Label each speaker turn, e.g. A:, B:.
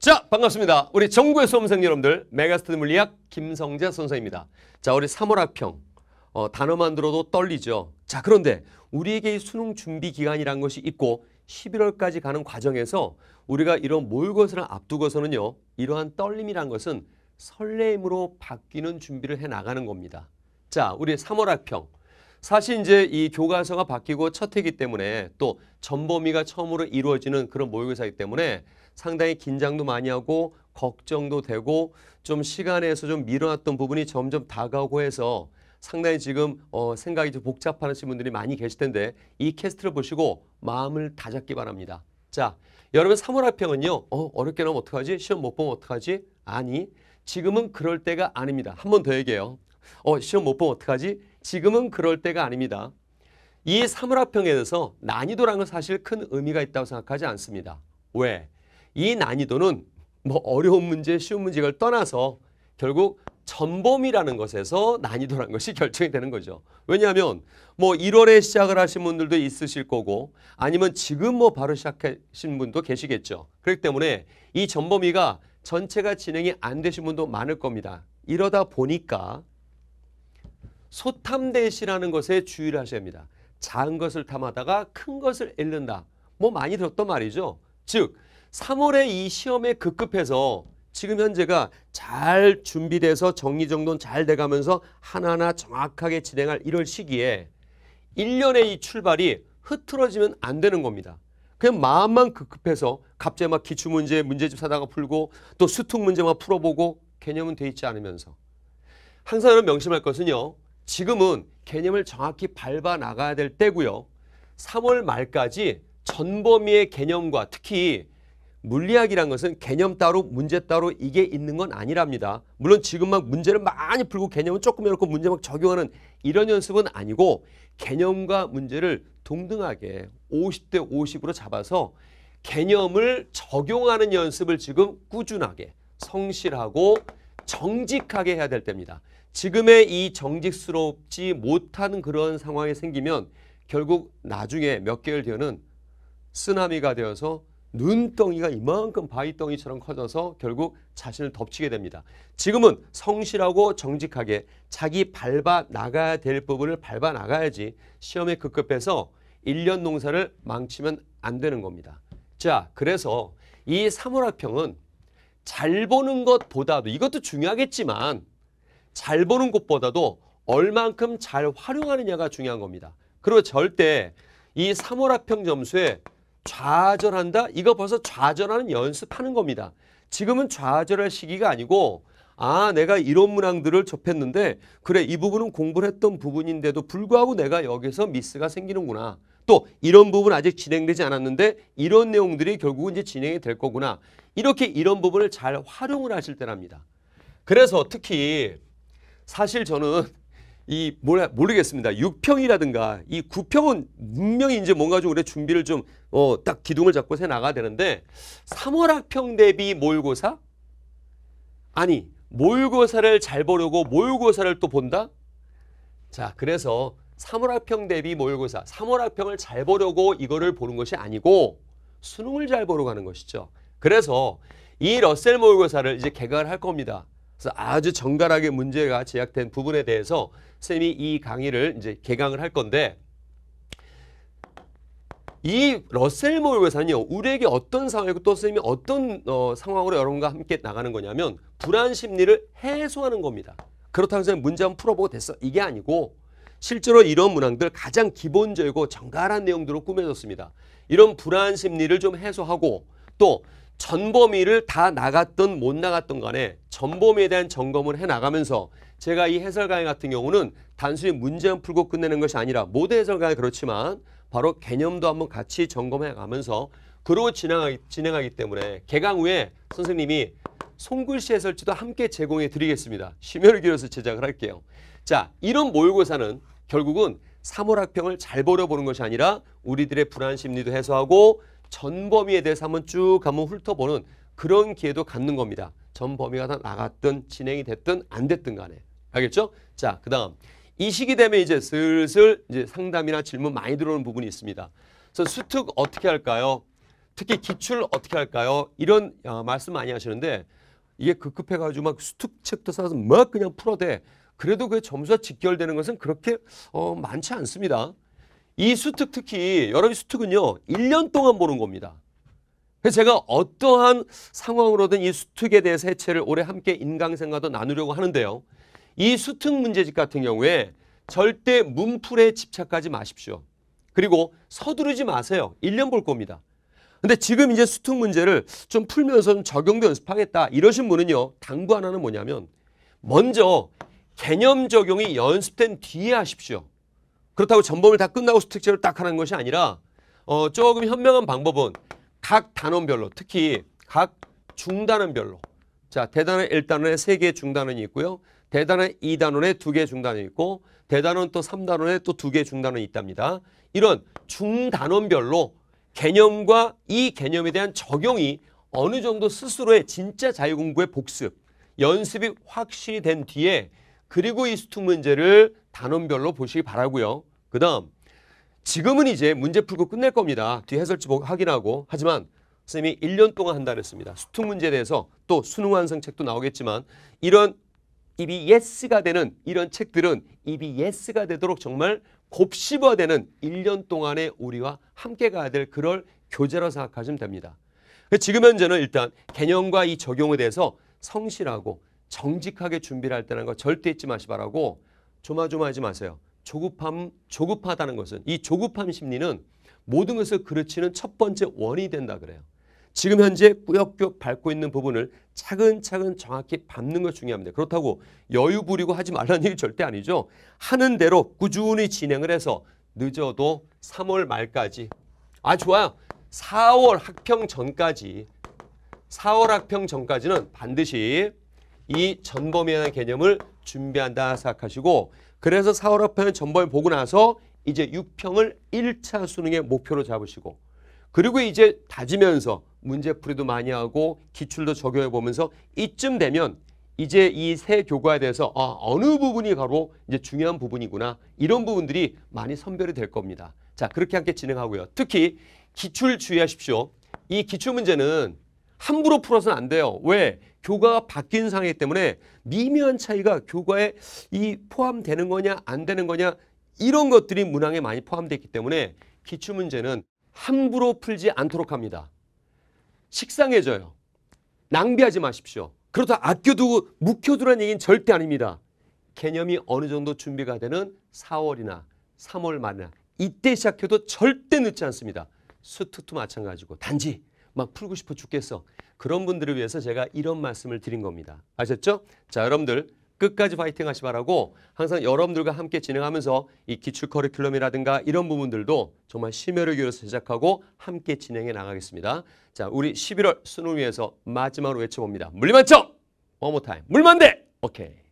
A: 자, 반갑습니다. 우리 전국의 수험생 여러분들, 메가스터디 물리학 김성재 선생입니다. 자, 우리 3월 학평. 어, 단어만 들어도 떨리죠. 자, 그런데 우리에게 이 수능 준비 기간이란 것이 있고 11월까지 가는 과정에서 우리가 이런 모의고사를 앞두고서는요. 이러한 떨림이란 것은 설레임으로 바뀌는 준비를 해 나가는 겁니다. 자, 우리 3월 학평. 사실 이제 이 교과서가 바뀌고 첫 해기 때문에 또 전범위가 처음으로 이루어지는 그런 모의고사이기 때문에 상당히 긴장도 많이 하고 걱정도 되고 좀 시간에서 좀 미뤄놨던 부분이 점점 다가오고 해서 상당히 지금 어 생각이 좀 복잡하신 분들이 많이 계실 텐데 이 캐스트를 보시고 마음을 다잡기 바랍니다. 자, 여러분 3월 합평은요. 어, 어렵게 나오면 어떡하지? 시험 못 보면 어떡하지? 아니, 지금은 그럴 때가 아닙니다. 한 번 더 얘기해요. 어, 시험 못 보면 어떡하지? 지금은 그럴 때가 아닙니다. 이 3월 합평에 대해서 난이도라는 건 사실 큰 의미가 있다고 생각하지 않습니다. 왜? 이 난이도는 뭐 어려운 문제, 쉬운 문제를 떠나서 결국 전범이라는 것에서 난이도라는 것이 결정이 되는 거죠. 왜냐하면 뭐 1월에 시작을 하신 분들도 있으실 거고 아니면 지금 뭐 바로 시작하신 분도 계시겠죠. 그렇기 때문에 이 전범위가 전체가 진행이 안 되신 분도 많을 겁니다. 이러다 보니까 소탐대시라는 것에 주의를 하셔야 합니다. 작은 것을 탐하다가 큰 것을 잃는다. 뭐 많이 들었던 말이죠. 즉 3월에 이 시험에 급급해서 지금 현재가 잘 준비돼서 정리정돈 잘 돼가면서 하나하나 정확하게 진행할 이럴 시기에 1년의 이 출발이 흐트러지면 안 되는 겁니다. 그냥 마음만 급급해서 갑자기 막 기출문제, 문제집 사다가 풀고 또 수특 문제만 풀어보고 개념은 돼 있지 않으면서 항상 여러분 명심할 것은요. 지금은 개념을 정확히 밟아 나가야 될 때고요. 3월 말까지 전 범위의 개념과 특히 물리학이란 것은 개념 따로 문제 따로 이게 있는 건 아니랍니다. 물론 지금 막 문제를 많이 풀고 개념은 조금 해놓고 문제 막 적용하는 이런 연습은 아니고 개념과 문제를 동등하게 50대 50으로 잡아서 개념을 적용하는 연습을 지금 꾸준하게 성실하고 정직하게 해야 될 때입니다. 지금의 이 정직스럽지 못한 그런 상황이 생기면 결국 나중에 몇 개월 뒤에는 쓰나미가 되어서 눈덩이가 이만큼 바위덩이처럼 커져서 결국 자신을 덮치게 됩니다. 지금은 성실하고 정직하게 자기 밟아 나가야 될 부분을 밟아 나가야지 시험에 급급해서 1년 농사를 망치면 안 되는 겁니다. 자, 그래서 이 3월 학평은 잘 보는 것보다도 이것도 중요하겠지만 잘 보는 것보다도 얼만큼 잘 활용하느냐가 중요한 겁니다. 그리고 절대 이 3월 합평 점수에 좌절한다? 이거 벌써 좌절하는 연습하는 겁니다. 지금은 좌절할 시기가 아니고 아 내가 이런 문항들을 접했는데 그래 이 부분은 공부를 했던 부분인데도 불구하고 내가 여기서 미스가 생기는구나. 또 이런 부분 아직 진행되지 않았는데 이런 내용들이 결국은 이제 진행이 될 거구나. 이렇게 이런 부분을 잘 활용을 하실 때랍니다. 그래서 특히 사실 저는 이 몰라, 모르겠습니다. 6평이라든가 이 9평은 분명히 이제 뭔가 좀 우리 준비를 좀 어, 딱 기둥을 잡고 새 나가야 되는데 3월 학평 대비 모의고사? 아니, 모의고사를 잘 보려고 모의고사를 또 본다? 자, 그래서 3월 학평 대비 모의고사, 3월 학평을 잘 보려고 이거를 보는 것이 아니고 수능을 잘 보러 가는 것이죠. 그래서 이 러셀 모의고사를 이제 개강을 할 겁니다. 그래서 아주 정갈하게 문제가 제약된 부분에 대해서 선생님이 이 강의를 이제 개강을 할 건데 이 러셀 모의고사는요 우리에게 어떤 상황이고 또 선생님이 어떤 어, 상황으로 여러분과 함께 나가는 거냐면 불안 심리를 해소하는 겁니다. 그렇다고 해서 문제 한번 풀어보고 됐어 이게 아니고 실제로 이런 문항들 가장 기본적이고 정갈한 내용들로 꾸며졌습니다. 이런 불안 심리를 좀 해소하고 또 전범위를 다 나갔던 못 나갔던 간에 전범위에 대한 점검을 해 나가면서 제가 이 해설 강의 같은 경우는 단순히 문제만 풀고 끝내는 것이 아니라 모든 해설 강의 그렇지만 바로 개념도 한번 같이 점검해 가면서 그로 진행하기, 진행하기 때문에 개강 후에 선생님이 손글씨 해설지도 함께 제공해 드리겠습니다. 심혈을 기울여서 제작을 할게요. 자, 이런 모의고사는 결국은 3월 학평을 잘 보려 보는 것이 아니라 우리들의 불안 심리도 해소하고 전 범위에 대해서 한번 쭉 한번 훑어보는 그런 기회도 갖는 겁니다. 전 범위가 다 나갔든 진행이 됐든 안 됐든 간에. 알겠죠? 자, 그 다음. 이 시기 되면 이제 슬슬 이제 상담이나 질문 많이 들어오는 부분이 있습니다. 그래서 수특 어떻게 할까요? 특히 기출 어떻게 할까요? 이런 어, 말씀 많이 하시는데 이게 급급해가지고 막 수특 책도 써서 막 그냥 풀어대. 그래도 그 점수가 직결되는 것은 그렇게 어, 많지 않습니다. 이 수특 특히 여러분 수특은요 1년 동안 보는 겁니다. 그래서 제가 어떠한 상황으로든 이 수특에 대해서 해체를 올해 함께 인강생과도 나누려고 하는데요. 이 수특 문제집 같은 경우에 절대 문풀에 집착하지 마십시오. 그리고 서두르지 마세요. 1년 볼 겁니다. 근데 지금 이제 수특 문제를 좀 풀면서 좀 적용도 연습하겠다 이러신 분은요. 당부 하나는 뭐냐면 먼저 개념 적용이 연습된 뒤에 하십시오. 그렇다고 전범을 다 끝나고 수특제를 딱 하는 것이 아니라 어, 조금 현명한 방법은 각 단원별로 특히 각 중단원별로 자 대단원 1단원에 3개의 중단원이 있고요. 대단원 2단원에 2개의 중단원이 있고 대단원 또 3단원에 또 2개의 중단원이 있답니다. 이런 중단원별로 개념과 이 개념에 대한 적용이 어느 정도 스스로의 진짜 자유공부의 복습, 연습이 확실히 된 뒤에 그리고 이 수특 문제를 단원별로 보시기 바라고요. 그 다음 지금은 이제 문제 풀고 끝낼 겁니다. 뒤 해설지 보고 확인하고 하지만 선생님이 1년 동안 한다 그랬습니다. 수특 문제에 대해서 또 수능 완성 책도 나오겠지만 이런 EBS가 되는 이런 책들은 EBS가 되도록 정말 곱씹어되는 1년 동안의 우리와 함께 가야 될 그럴 교재라 생각하시면 됩니다. 지금 현재는 일단 개념과 이 적용에 대해서 성실하고 정직하게 준비를 할 때는 거 절대 잊지 마시 바라고 조마조마하지 마세요. 조급함, 조급하다는 것은 이 조급함 심리는 모든 것을 그르치는 첫 번째 원인이 된다 그래요. 지금 현재 꾸역꾸역 밟고 있는 부분을 차근차근 정확히 밟는 것 중요합니다. 그렇다고 여유 부리고 하지 말라는 얘기 절대 아니죠. 하는 대로 꾸준히 진행을 해서 늦어도 3월 말까지 아 좋아요. 4월 학평 전까지 4월 학평 전까지는 반드시 이 대한 개념을 준비한다 생각하시고 그래서 4월 학평 전범을 보고 나서 이제 6평을 1차 수능의 목표로 잡으시고 그리고 이제 다지면서 문제풀이도 많이 하고 기출도 적용해 보면서 이쯤 되면 이제 이 새 교과에 대해서 아, 어느 부분이 바로 이제 중요한 부분이구나 이런 부분들이 많이 선별이 될 겁니다. 자 그렇게 함께 진행하고요. 특히 기출 주의하십시오. 이 기출 문제는 함부로 풀어서는 안 돼요. 왜? 교과가 바뀐 상황이기 때문에 미묘한 차이가 교과에 이 포함되는 거냐 안 되는 거냐 이런 것들이 문항에 많이 포함되어 있기 때문에 기출 문제는 함부로 풀지 않도록 합니다. 식상해져요. 낭비하지 마십시오. 그렇다 아껴두고 묵혀두라는 얘기는 절대 아닙니다. 개념이 어느 정도 준비가 되는 4월이나 3월 말이나 이때 시작해도 절대 늦지 않습니다. 수특도 마찬가지고 단지 막 풀고 싶어 죽겠어. 그런 분들을 위해서 제가 이런 말씀을 드린 겁니다. 아셨죠? 자 여러분들 끝까지 파이팅 하시 바라고 항상 여러분들과 함께 진행하면서 이 기출 커리큘럼이라든가 이런 부분들도 정말 심혈을 기울여서 제작하고 함께 진행해 나가겠습니다. 자, 우리 11월 수능 위해서 마지막으로 외쳐봅니다. 물리만점! One more time. 물만대! 오케이.